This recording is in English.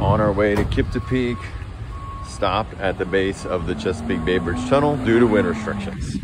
on our way to Kiptopeke. Stopped at the base of the Chesapeake Bay Bridge Tunnel due to wind restrictions.